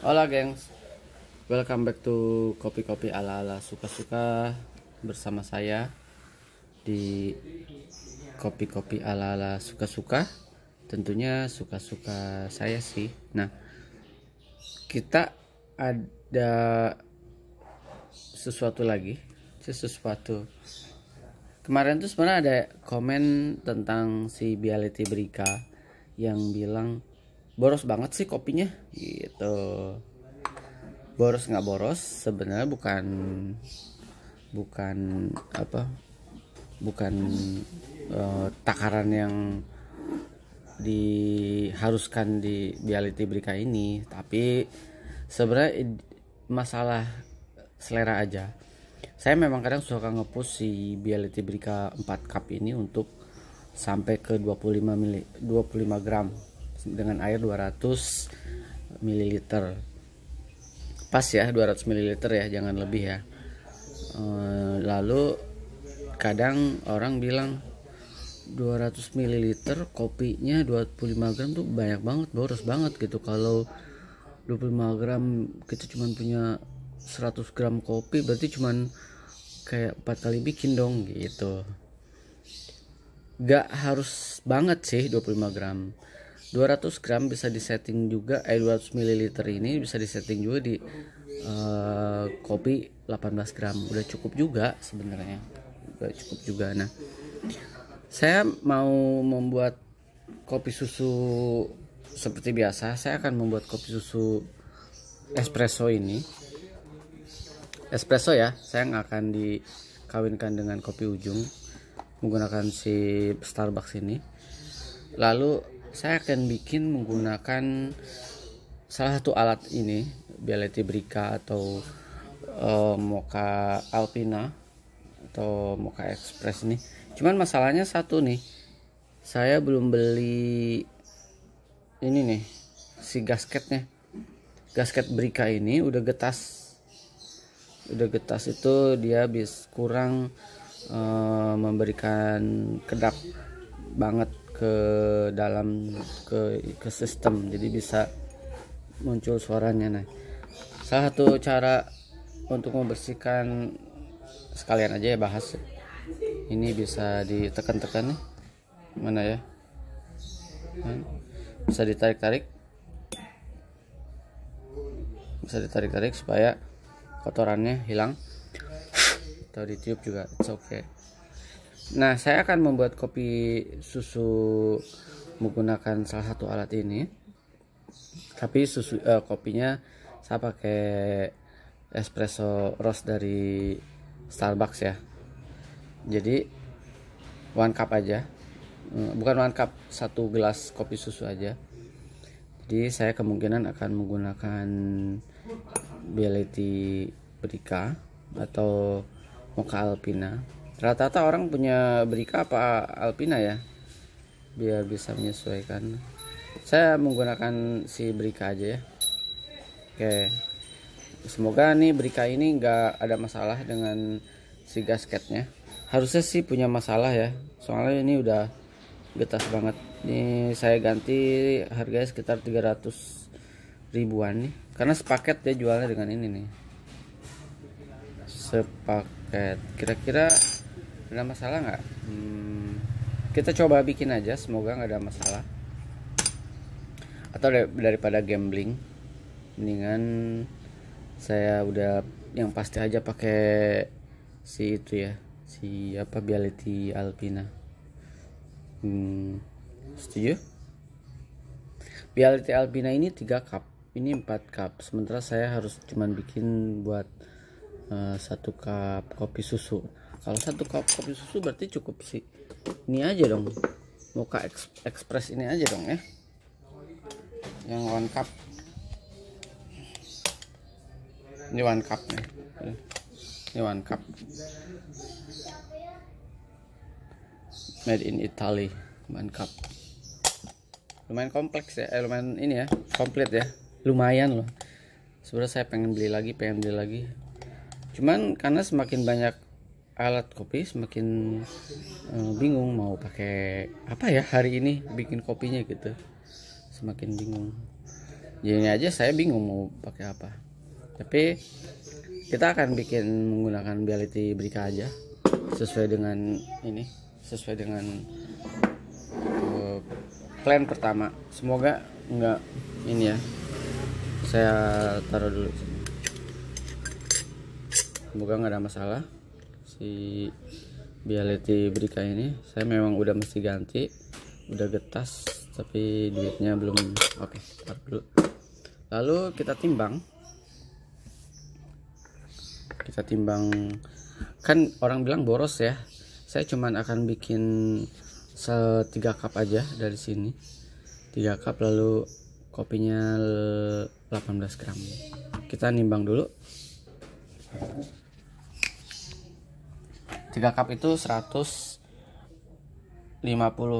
Hola gengs. Welcome back to Kopi-Kopi ala-ala suka-suka Bersama saya Di Kopi-Kopi ala-ala suka-suka. Tentunya suka-suka saya sih. Nah Kita ada Sesuatu lagi. Sesuatu. Kemarin tuh sebenarnya ada komen tentang si Biality Brika Yang bilang boros banget sih kopinya. Gitu. Boros nggak boros sebenarnya bukan bukan apa bukan uh, takaran yang diharuskan di Biality Brika ini. Tapi sebenarnya masalah selera aja. Saya memang kadang suka ngepush si Biality Brika 4 cup ini untuk sampai ke 25 mili 25 gram dengan air 200 ml pas ya 200 ml ya jangan lebih ya. Eh, lalu kadang orang bilang 200 ml kopinya 25 gram tuh banyak banget boros banget gitu. Kalau 25 gram kita cuma punya 100 gram kopi berarti cuman kayak empat kali bikin dong gitu. Gak harus banget sih 25 gram 200 gram bisa disetting juga eh 200 ml ini bisa disetting juga di uh, kopi 18 gram. Udah cukup juga sebenarnya. Udah cukup juga. Nah saya mau membuat kopi susu seperti biasa. Saya akan membuat kopi susu espresso ini. Espresso ya saya nggak akan dikawinkan dengan kopi ujung menggunakan si Starbucks ini. Lalu saya akan bikin menggunakan salah satu alat ini Bialetti Brica atau uh, Mocha Alpina atau Mocha Express ini. Cuman masalahnya satu nih saya belum beli ini nih si gasketnya. Gasket Brica ini udah getas. Udah getas itu dia bis kurang uh, memberikan kedap banget ke dalam ke ke sistem. Jadi bisa muncul suaranya nah salah satu cara untuk membersihkan sekalian aja ya bahas ini bisa ditekan-tekan nih. Mana ya? Bisa ditarik-tarik. Bisa ditarik-tarik supaya kotorannya hilang. Atau ditiup juga it's okay Nah, saya akan membuat kopi susu menggunakan salah satu alat ini. Tapi susu uh, kopinya saya pakai espresso roast dari Starbucks ya. Jadi one cup aja. Eh, bukan one cup, satu gelas kopi susu aja. Jadi saya kemungkinan akan menggunakan Bialetti Brika atau Mocha Alpina rata-rata orang punya Brika apa Alpina ya? Biar bisa menyesuaikan. Saya menggunakan si Brika aja ya. Oke. Semoga nih Brika ini enggak ada masalah dengan si gasketnya. Harusnya sih punya masalah ya. Soalnya ini udah getas banget. Ini saya ganti harganya sekitar 300 ribuan nih. Karena sepaket dia jualnya dengan ini nih. Sepaket. Kira-kira ada masalah nggak? Hmm, kita coba bikin aja semoga nggak ada masalah. Atau daripada gambling mendingan saya udah yang pasti aja pakai si itu ya si apa Biality Alpina. Hmm, setuju? Biality Alpina ini 3 cup ini 4 cup. Sementara saya harus cuman bikin buat uh, cup kopi susu kalau satu cup kopi susu berarti cukup sih. Ini aja dong. Muka express ini aja dong ya. Yang one cup. Ini one cup nih. Ini one cup. Made in Italy one cup. Lumayan kompleks ya eh, lumayan ini ya komplit ya. Lumayan loh. Sebenarnya saya pengen beli lagi pengen beli lagi. Cuman karena semakin banyak alat kopi semakin uh, bingung mau pakai apa ya hari ini bikin kopinya gitu. Semakin bingung. Jadi ini aja saya bingung mau pakai apa. Tapi kita akan bikin menggunakan Biality Brika aja. Sesuai dengan ini sesuai dengan uh, plan pertama. Semoga enggak ini ya. Saya taruh dulu. Semoga nggak ada masalah si Biality Brika ini saya memang udah mesti ganti udah getas tapi duitnya belum oke okay, lalu kita timbang. Kita timbang. Kan orang bilang boros ya. Saya cuman akan bikin setiga cup aja dari sini. Tiga cup lalu kopinya 18 gram. Kita nimbang dulu tiga cup itu 150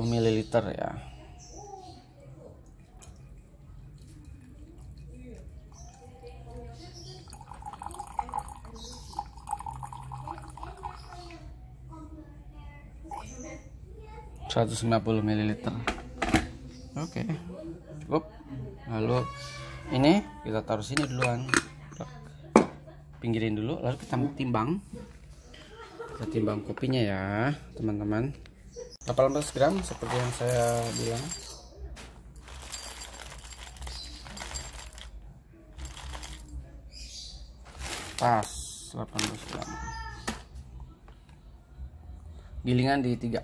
ml ya. 150 ml oke. Okay. cukup lalu ini kita taruh sini duluan. Pinggirin dulu lalu kita timbang kita timbang kopinya ya teman-teman. 18 gram seperti yang saya bilang. Pas 18 gram. Gilingan di 3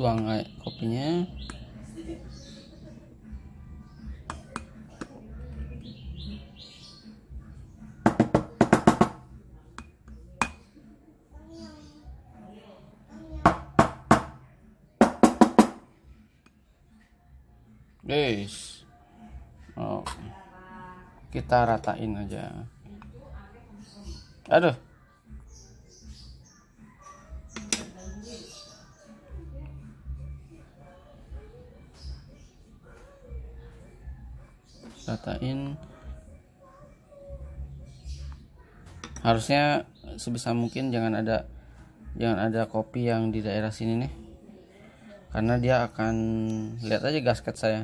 tuang kopinya. Guys oh kita ratain aja. Aduh ratain harusnya sebisa mungkin jangan ada jangan ada kopi yang di daerah sini nih. Karena dia akan lihat aja gasket saya.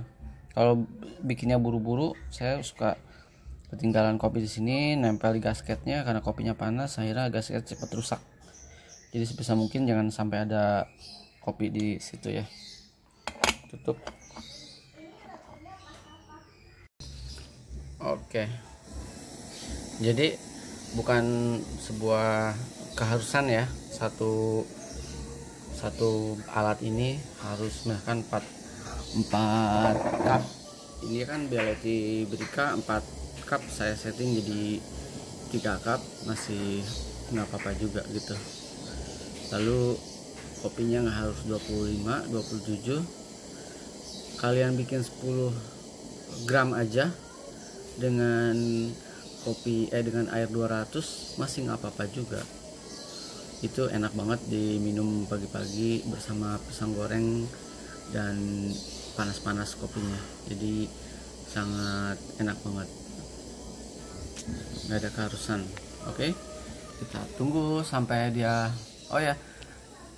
Kalau bikinnya buru-buru saya suka ketinggalan kopi di sini nempel di gasketnya karena kopinya panas akhirnya gasket cepat rusak. Jadi sebisa mungkin jangan sampai ada kopi di situ ya. Tutup Oke. Jadi bukan sebuah keharusan ya satu satu alat ini harus menggunakan 4 4 cup. Ini kan Bialetti Brika 4 cup saya setting jadi 3 cup masih nggak apa-apa juga gitu. Lalu kopinya nggak harus 25, 27. Kalian bikin 10 gram aja dengan kopi eh dengan air 200 masih nggak apa-apa juga. Itu enak banget diminum pagi-pagi bersama pisang goreng dan panas-panas kopinya. Jadi sangat enak banget. Nggak ada keharusan. Oke okay? kita tunggu sampai dia oh ya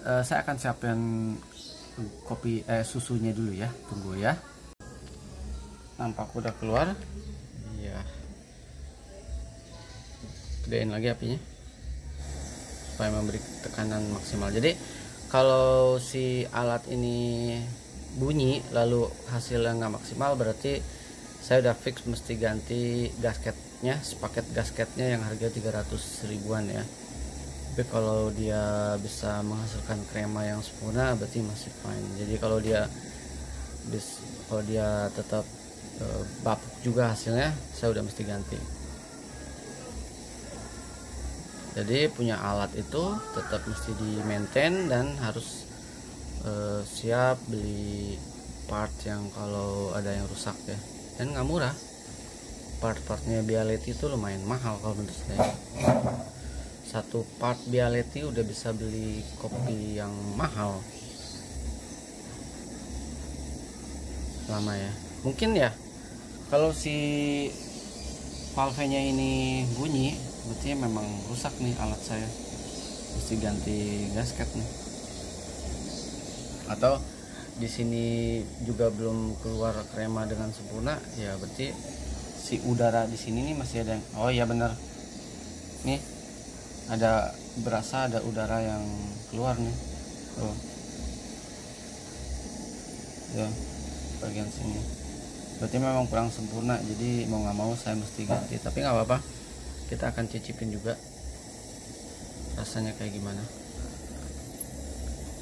uh, saya akan siapin kopi eh susunya dulu ya. Tunggu ya. Nampak udah keluar gedein lagi apinya. Supaya memberi tekanan maksimal. Jadi kalau si alat ini bunyi lalu hasilnya nggak maksimal berarti saya udah fix mesti ganti gasketnya sepaket gasketnya yang harga 300 ribuan ya. Tapi kalau dia bisa menghasilkan krema yang sempurna berarti masih fine. Jadi kalau dia kalau dia tetap uh, bapuk juga hasilnya saya udah mesti ganti jadi punya alat itu tetap mesti di maintain dan harus uh, siap beli part yang kalau ada yang rusak ya. Dan nggak murah. Part-partnya Bialetti itu lumayan mahal kalau menurut saya. Satu part Bialetti udah bisa beli kopi yang mahal. Lama ya. Mungkin ya kalau si valve-nya ini bunyi berarti memang rusak nih alat saya. Mesti ganti gasket nih. Atau di sini juga belum keluar krema dengan sempurna? Ya berarti si udara di sini nih masih ada yang oh iya bener nih ada berasa ada udara yang keluar nih. Tuh. Ya bagian sini. Berarti memang kurang sempurna jadi mau nggak mau saya mesti ganti. Tapi nggak apa-apa kita akan cicipin juga. Rasanya kayak gimana?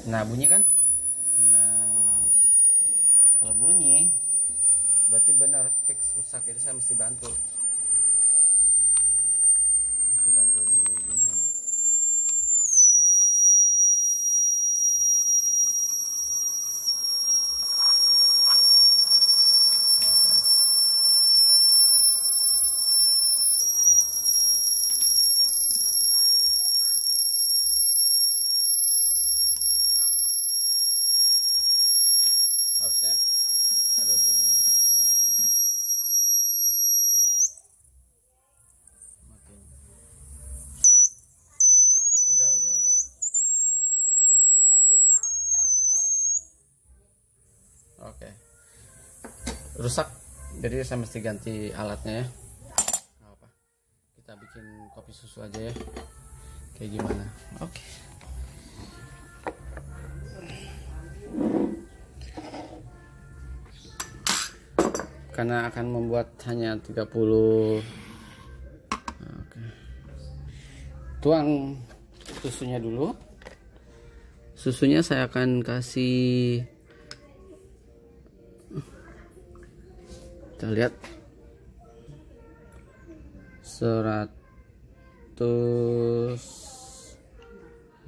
Nah bunyi kan? Nah kalau bunyi berarti benar fix rusak jadi saya mesti bantu mesti bantu di gini harusnya aduh bunyinya nggak enak matiin udah udah udah oke rusak. Jadi saya mesti ganti alatnya ya. Nggak apa kita bikin kopi susu aja ya. Kayak gimana? Oke. Karena akan membuat hanya 30 Oke. tuang susunya dulu. Susunya saya akan kasih kita lihat. 100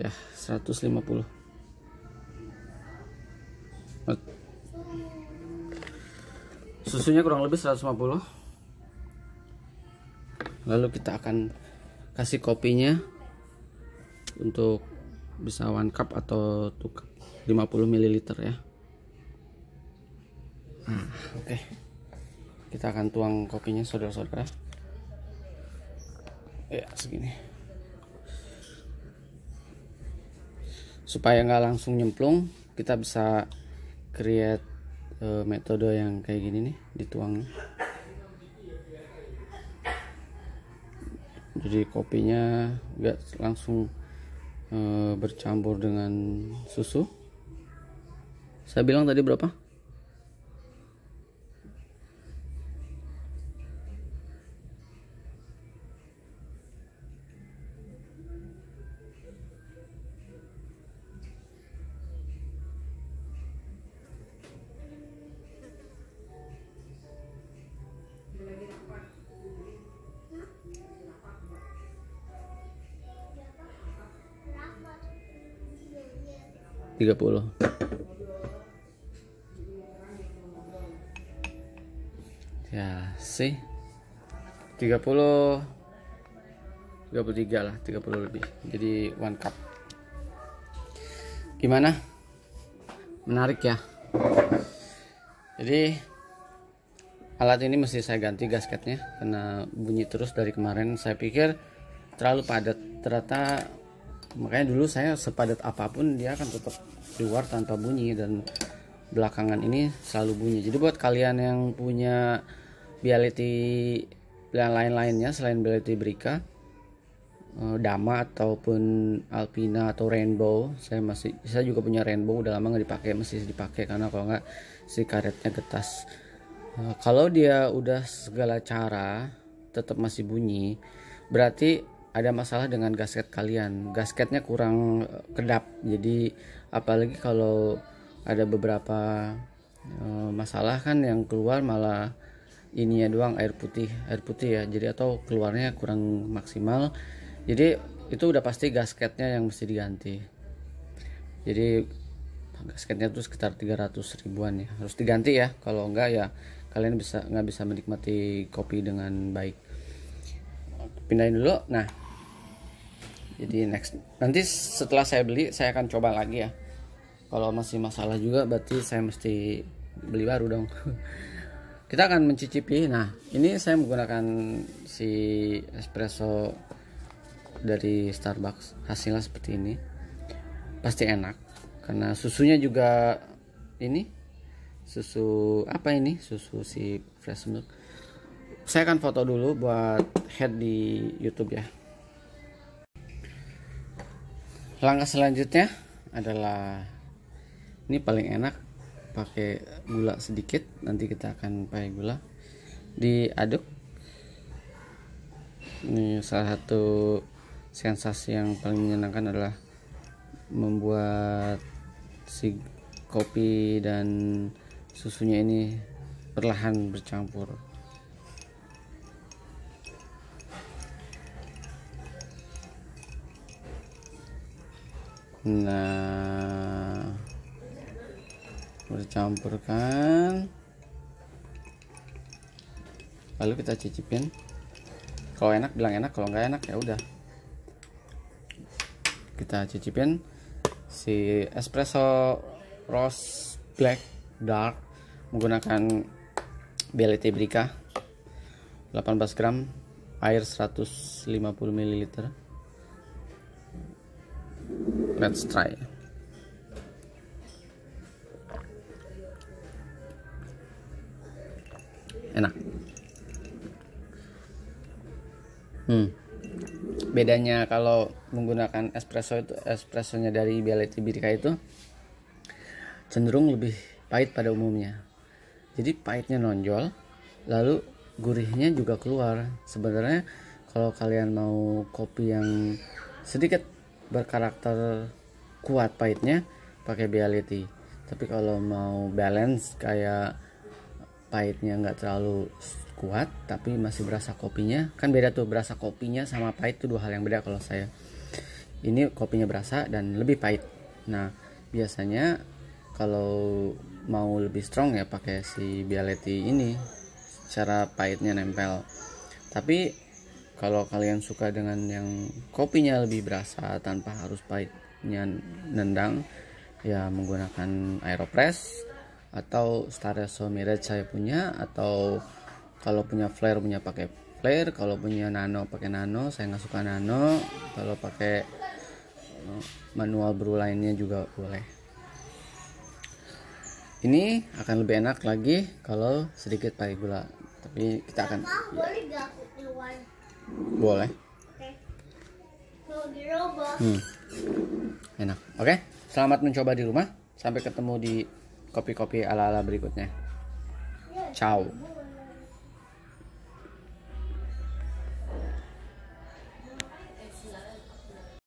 ya 150 susunya kurang lebih 150 lalu kita akan kasih kopinya untuk bisa one cup atau 2 cup 50 ml ya. Nah, oke. okay. Kita akan tuang kopinya saudara-saudara. Ya segini. Supaya nggak langsung nyemplung kita bisa create uh, metode yang kayak gini nih dituang jadi kopinya nggak langsung uh, bercampur dengan susu. Saya bilang tadi berapa tiga puluh. Ya sih. tiga puluh tiga puluh tiga lah tiga puluh lebih. Jadi one cup. Gimana? Menarik ya. Jadi alat ini mesti saya ganti gasketnya karena bunyi terus dari kemarin. Saya pikir terlalu padat. Ternyata makanya dulu saya sepadat apa pun dia akan tetap keluar tanpa bunyi. Dan belakangan ini selalu bunyi. Jadi buat kalian yang punya Biality yang lain-lainnya selain Biality Brika eh, Dama ataupun Alpina atau Rainbow saya masih saya juga punya Rainbow udah lama nggak dipakai masih dipakai. Karena kalau nggak si karetnya getas. Eh, kalau dia udah segala cara tetap masih bunyi berarti ada masalah dengan gasket kalian. Gasketnya kurang eh, kedap. Jadi apalagi kalau ada beberapa uh, masalah kan yang keluar malah ininya doang air putih air putih ya. Jadi atau keluarnya kurang maksimal. Jadi itu udah pasti gasketnya yang mesti diganti. Jadi gasketnya tuh sekitar 300 ribuan ya. Harus diganti ya. Kalau enggak ya kalian bisa nggak bisa menikmati kopi dengan baik. Pindahin dulu. Nah jadi next nanti setelah saya beli saya akan coba lagi ya. Kalau masih masalah juga berarti saya mesti beli baru dong. Kita akan mencicipi. Nah ini saya menggunakan si espresso dari Starbucks. Hasilnya seperti ini. Pasti enak. Karena susunya juga ini susu apa ini? Susu si fresh milk. Saya akan foto dulu buat head di YouTube ya langkah selanjutnya adalah ini paling enak pakai gula sedikit nanti kita akan pakai gula diaduk. Ini salah satu sensasi yang paling menyenangkan adalah membuat si kopi dan susunya ini perlahan bercampur nah bercampur kan lalu kita cicipin. Kalau enak bilang enak kalau nggak enak ya udah. Kita cicipin si espresso rose black dark menggunakan BLT Brika 18 gram air 150 ml let's try. Enak. Hmm. Bedanya kalau menggunakan espresso itu espressonya dari Bialetti Birka itu cenderung lebih pahit pada umumnya. Jadi pahitnya nonjol lalu gurihnya juga keluar. Sebenarnya kalau kalian mau kopi yang sedikit berkarakter kuat pahitnya pakai Bialetti tapi kalau mau balance kayak pahitnya nggak terlalu kuat tapi masih berasa kopinya. Kan beda tuh berasa kopinya sama pahit tuh dua hal yang beda kalau saya. Ini kopinya berasa dan lebih pahit. Nah biasanya kalau mau lebih strong ya pakai si Bialetti ini cara pahitnya nempel. Tapi kalau kalian suka dengan yang kopinya lebih berasa tanpa harus pahitnya nendang ya menggunakan aeropress atau Staresso Mirage saya punya atau kalau punya flare punya pakai flare. Kalau punya nano pakai nano. Saya nggak suka nano. Kalau pakai eh, manual brew lainnya juga boleh. Ini akan lebih enak lagi kalau sedikit pakai gula. Tapi kita akan ya. Boleh. Hmm. enak. Oke selamat mencoba di rumah. Sampai ketemu di kopi-kopi ala-ala berikutnya. Ciao